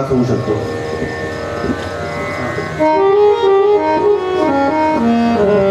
ತ್ರಾಸು ಉಂಟು Thank you.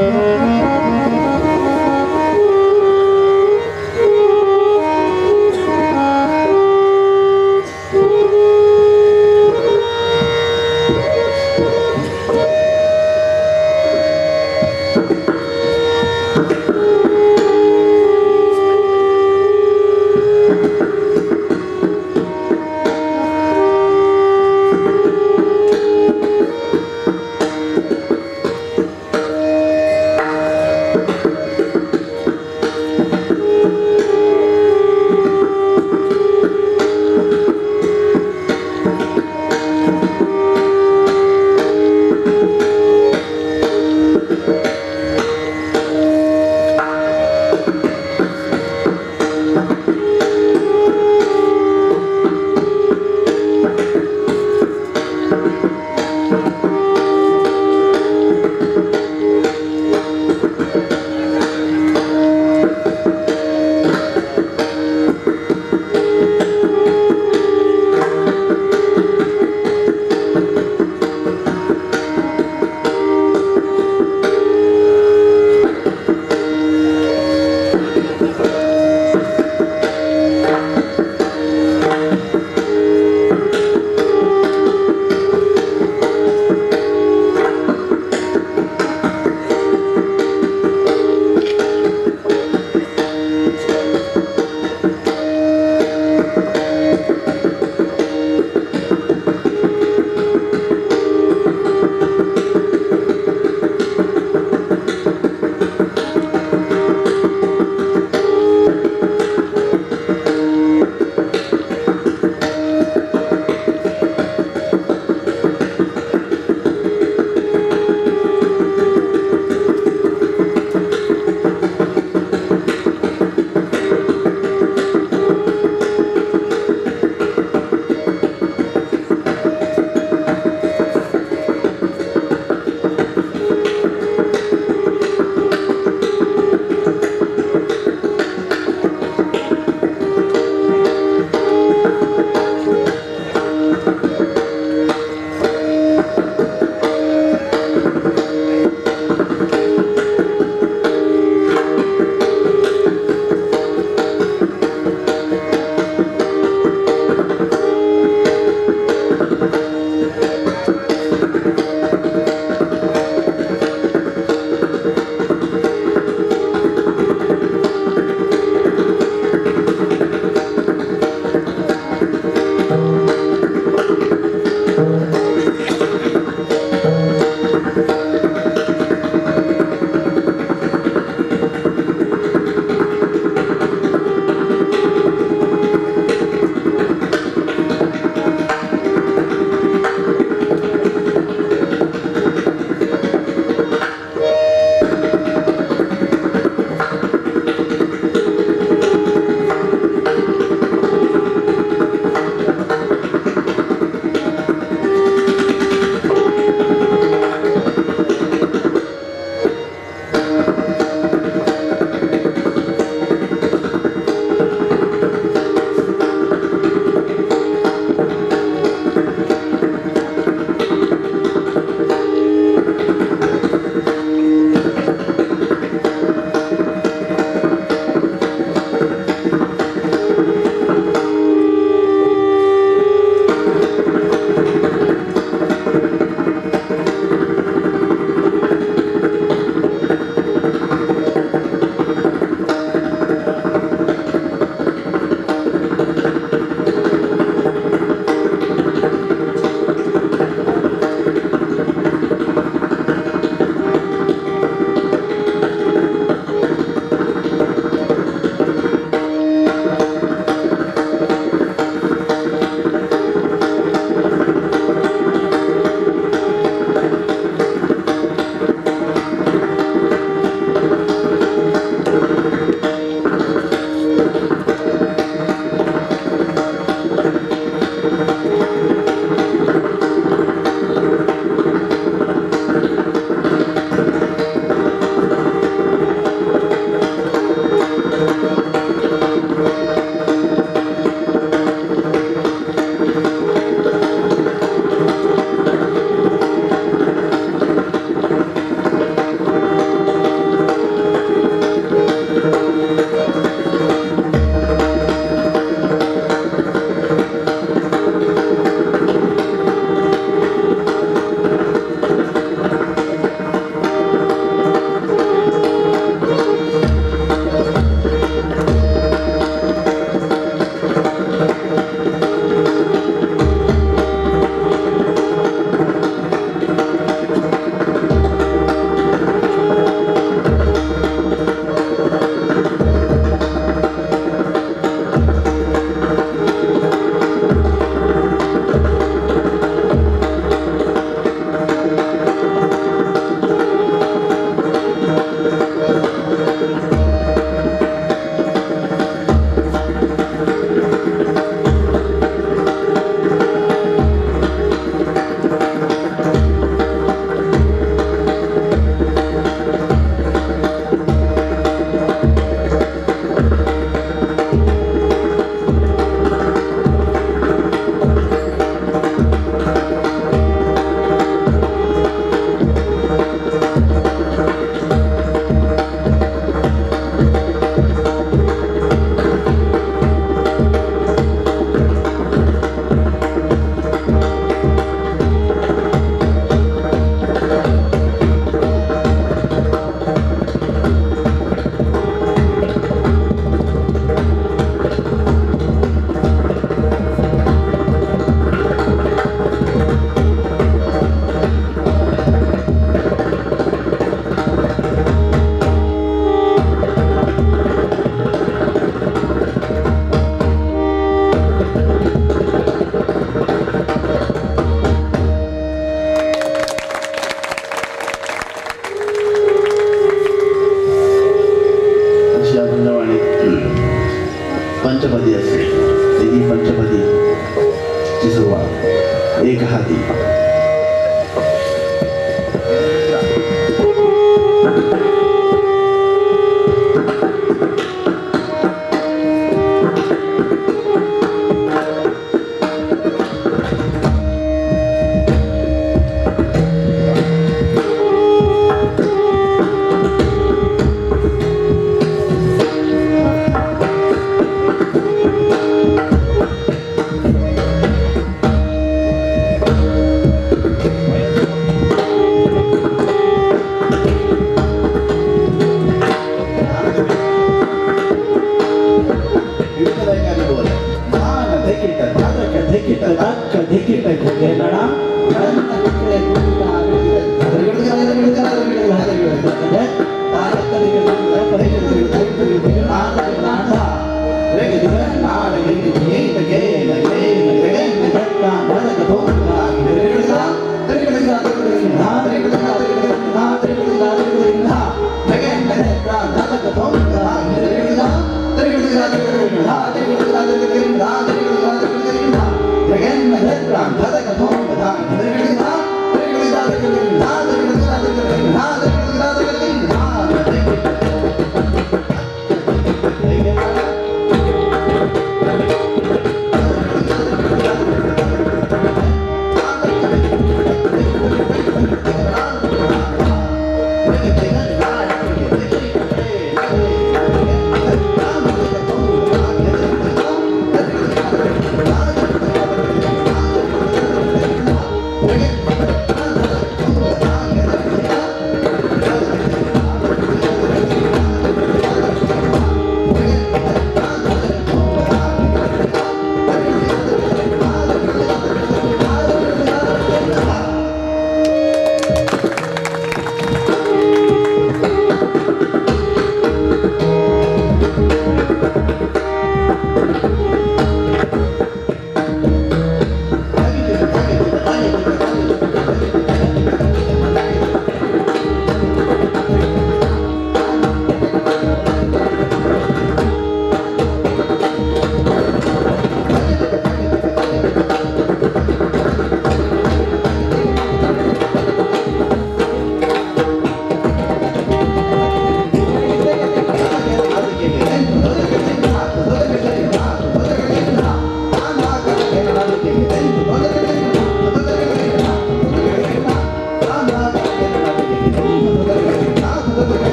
Amen.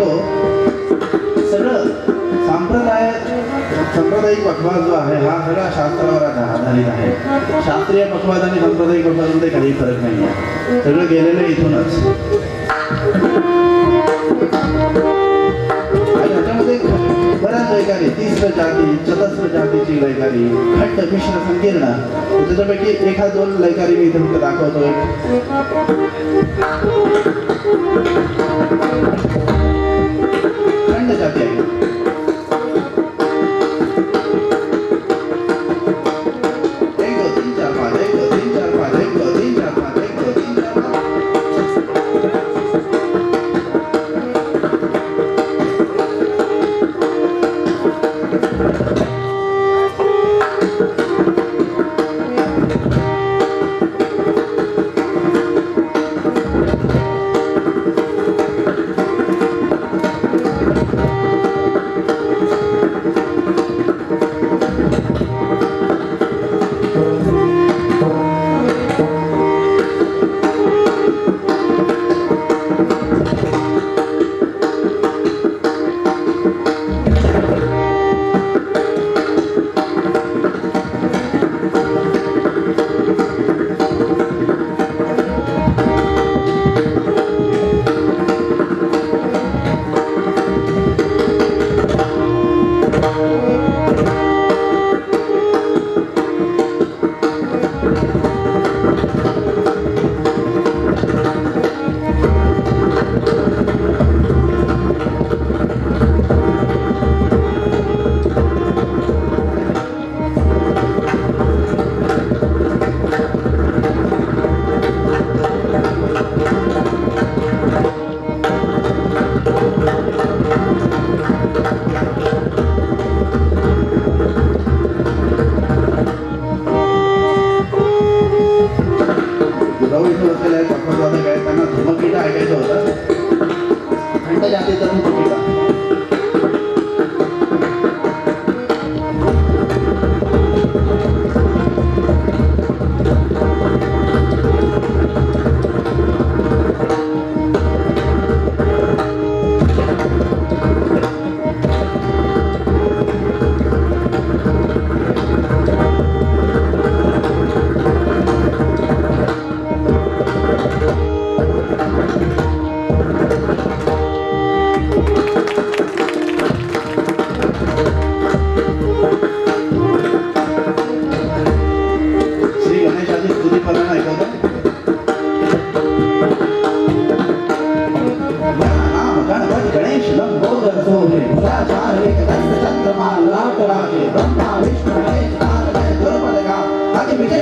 असतात आपण सांप्रदाय सांप्रदायिक पखवाज जो आहे हा सगळा शास्त्रावर आधारित आहे. शास्त्रीय पखवाज आणि सांप्रदायिक पखवाजमध्ये काही फरक नाही आहे सगळं गेलेलं इथूनच. आणि त्याच्यामध्ये बऱ्याच लयकारी तिस्र जाती चतस्र जातीची लयकारी खट्ट मिश्र संकीर्ण. त्याच्यापैकी एखाद दोन लयकारी मी इथे फक्त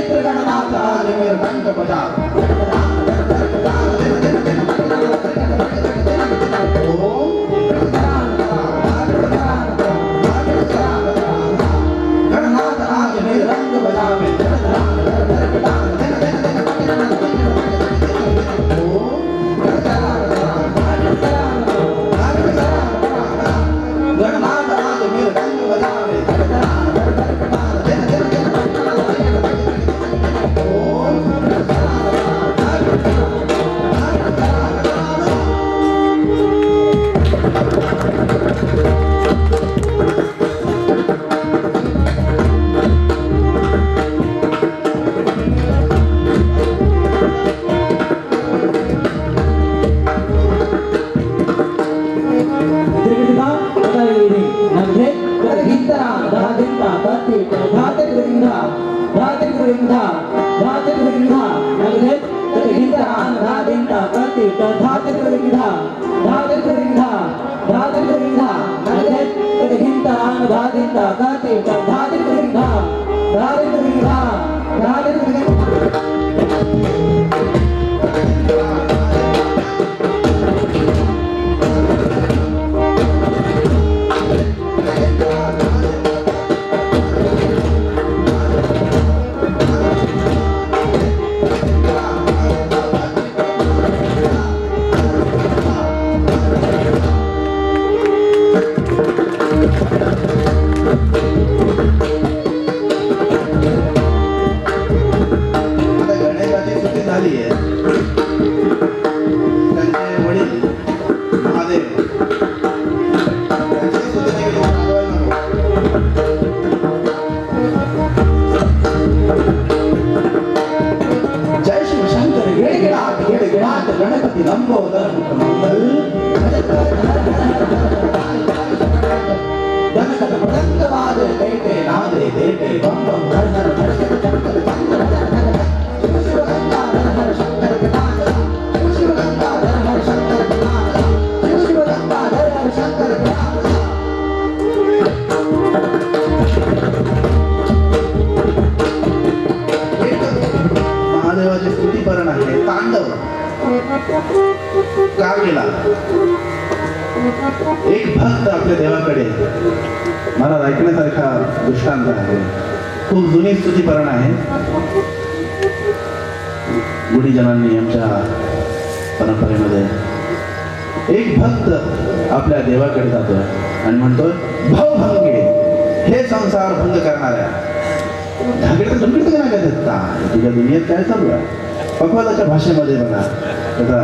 क्षेत्र गणनाचार्य में रंग बजा चालू आहे पक्वादाच्या भाषेमध्ये बघा त्याचा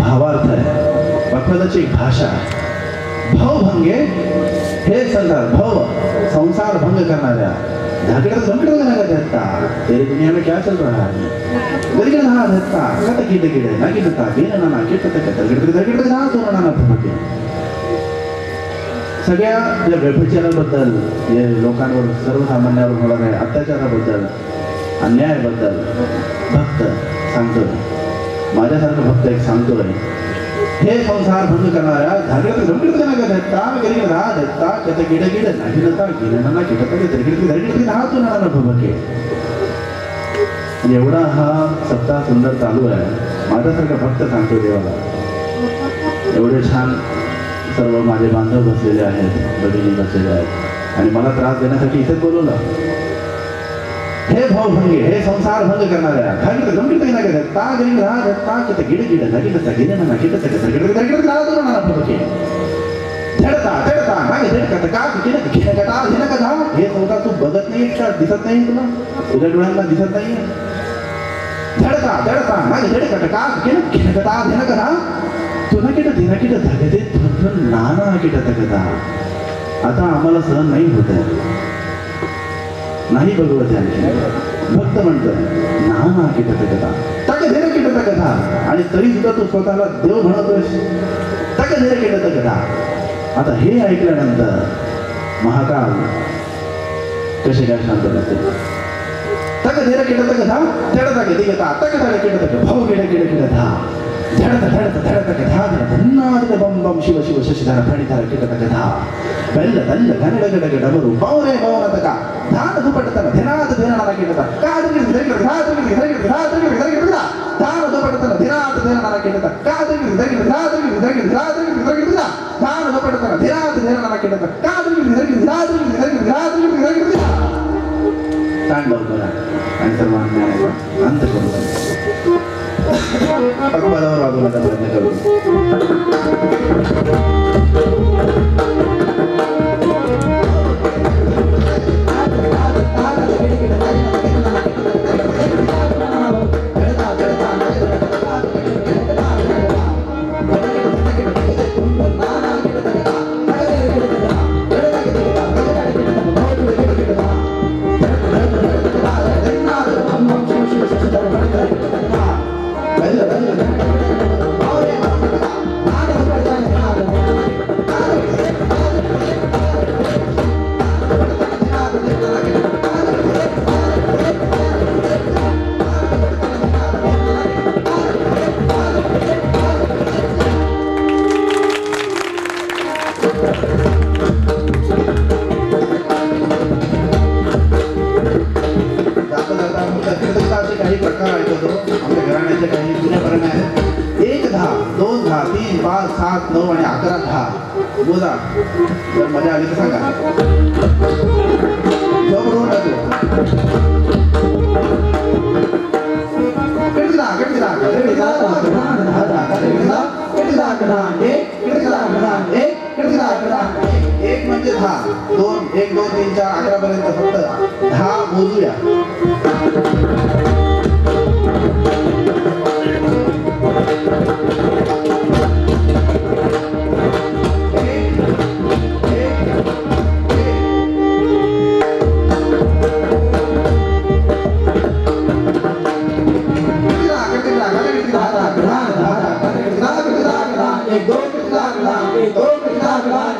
भावार्थ आहे एक भाषा भवभंगे हे संसार भव संसार भंग करणाऱ्या धुमकीचं काय नाही का तेरी दुनिया में क्या चल रहा है गरीब ना धत्ता कत कीट कीड ना कीटता कीड ना ना कीट तक गडगड गडगड ना सोना ना फुफटे सगळ्या या व्यभिचाराबद्दल जे लोकांवर सर्वसामान्यावर होणाऱ्या अत्याचाराबद्दल अन्यायाबद्दल भक्त सांगतोय. माझ्यासारखं भक्त एक सांगतोय. हे संसार भंग करणाऱ्या धागडत धमकीत ना धत्ता गरीब ना धत्ता कत गिड गिड ना गिडता गिड ना गिडता धडगिड धडगिड ना ना ना एवढा हा सप्ताह सुंदर चालू आहे. माझ्यासारखा भक्त सांगतो देवाला. एवढे छान सर्व माझे बांधव बसलेले आहेत, भगिनी बसलेले आहेत. आणि मला त्रास देण्यासाठी इथेच बोलवलं. हे भाऊ भंगे हे संसार भंग गंभीर काही नाही ता ता किती गिड गिड नगी तसा गिड ना नगी तसा कसं गिड गिड गिड राहा तो ना फटके धडता धडता नाही धडकत का किती किती कटा हे हे तू बघत नाही का दिसत नाही तुला तुझ्या दिसत नाही हे तुला किट दिना किट ते आता आम्हाला सहन नाही होत नाही बघवत आहे भक्त म्हणतो नाना किटत कथा. तक धीरे किटत कथा. आणि तरी सुद्धा तू स्वतःला देव म्हणतोस तक धीरे किटत कथा. आता हे ऐकल्यानंतर महाकाल कसे काय शांत बसते तक धीरे किटत कथा तेडता किती कथा तक धडे किट तक भाऊ किडे किडे किडत हा ಧಡತ ಧಡತ ಧಡತ ಕಥಾಧರ ಧನ್ನಾದ ಬಂಬಂ ಶಿವ ಶಿವ ಶಶಿಧರ ಪ್ರಣಿತಾರ ಕಿಟಕ ಕಥಾ ಬೆಲ್ಲ ತಲ್ಲ ಗಂಡ ಗಡಗ ಡಬರು ಬೌರೇ ಮೌನತಕ ಧಾನದು ಪಡತನ ಧಿನಾದ ಧಿನಾದ ಕಿಟಕ ಕಾದು ಕಿಟಕ ಧರಿಕ ಧಾತು ಕಿಟಕ ಧರಿಕ ಧಾತು ಕಿಟಕ ಧರಿಕ ಕಿಟಕ ಧಾನದು ಪಡತನ ಧಿನಾದ ಧಿನಾದ ಕಿಟಕ ಕಾದು ಕಿಟಕ ಧರಿಕ ಧಾತು ಕಿಟಕ ಧರಿಕ ಧಾತು ಕಿಟಕ ಧರಿಕ ಕಿಟಕ ಧಾನದು ಪಡತನ ಧಿನಾದ ಧಿನಾದ ಕಿಟಕ ಕಾದು ಕಿಟಕ ಧರಿಕ ಧಾತು ಕಿಟಕ ಧರಿಕ ಧಾತು ಕಿಟಕ ಧರಿಕ ಕಿಟಕ ತಾಂಡವ ಅನಂತರವಾದ ಅಂತ ಕೊಡುತ್ತಾರೆ aku malam aku malam aku malam एक म्हणजे दहा दोन एक दोन तीन चार अकरा पर्यंत फक्त दहा मोजूया Thank you.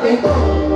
me go.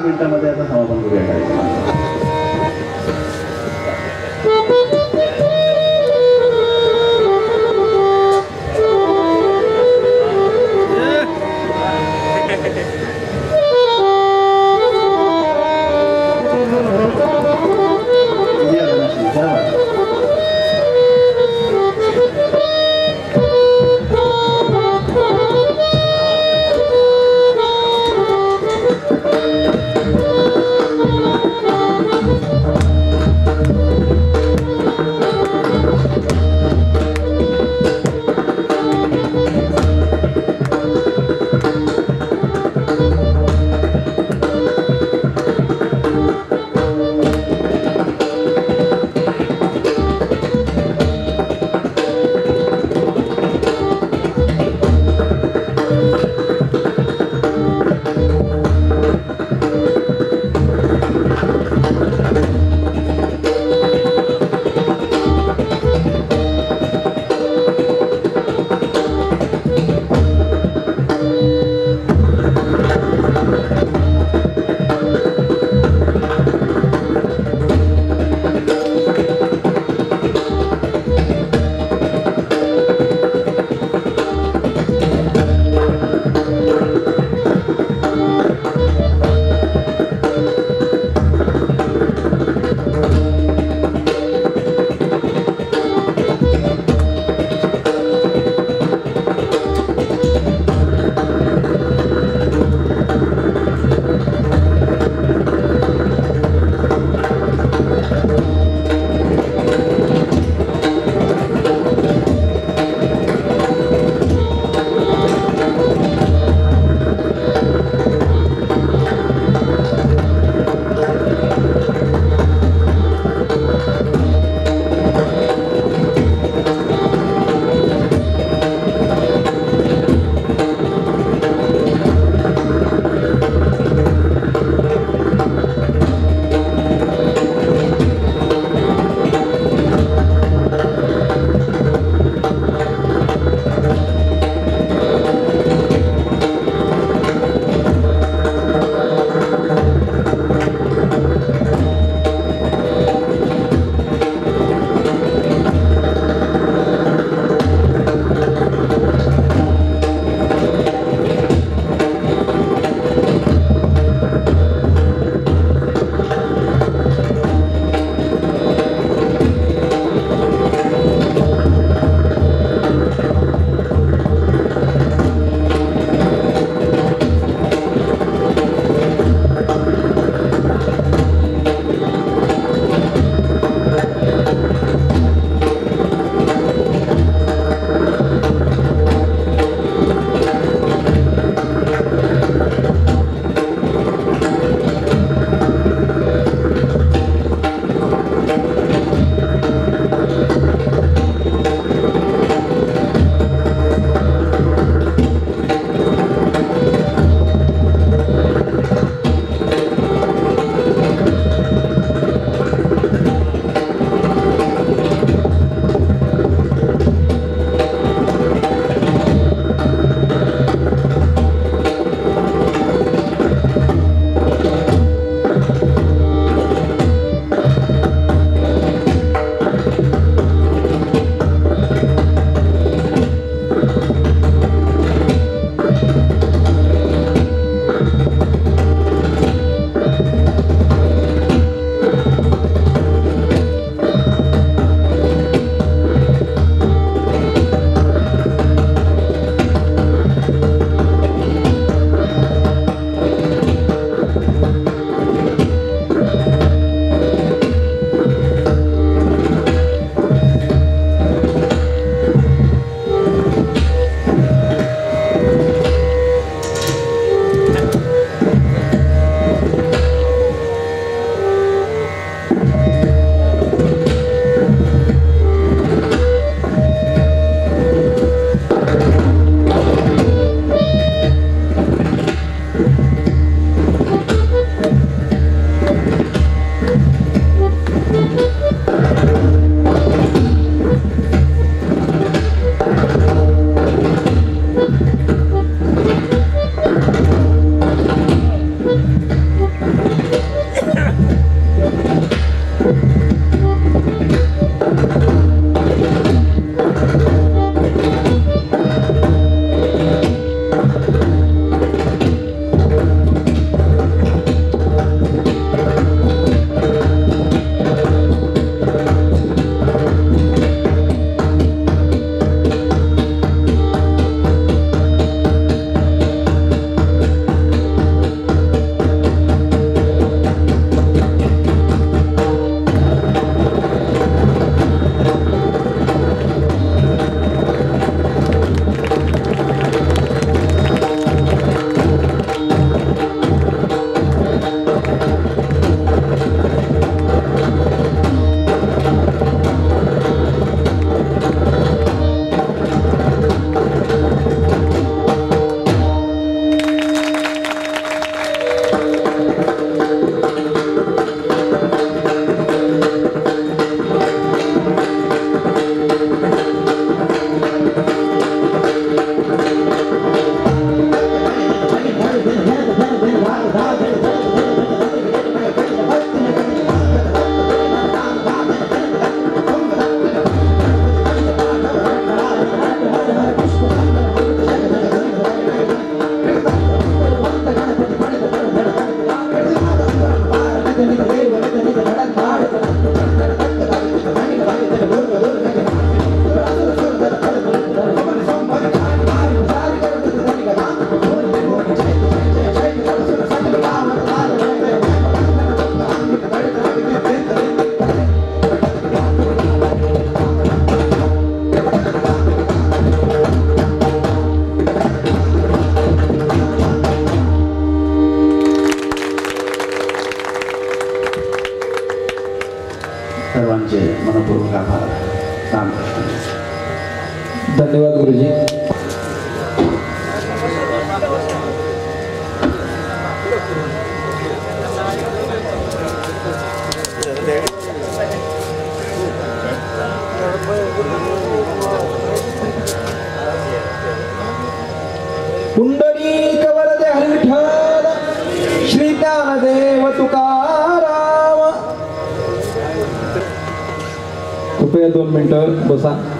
मिनिटामध्ये आता समापन करूया कार्यक्रमाचं 子さん。